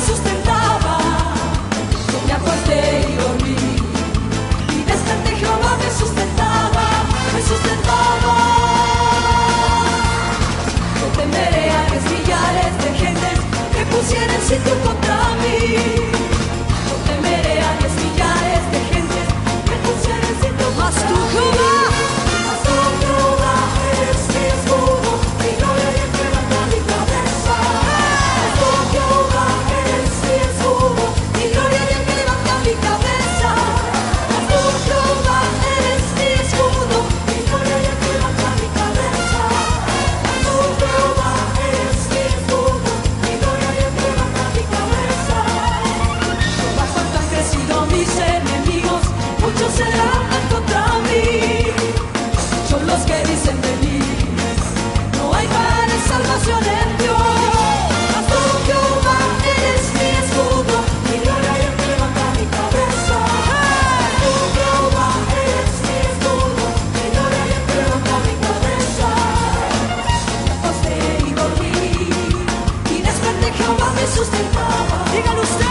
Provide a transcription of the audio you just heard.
Jesús Diga-nos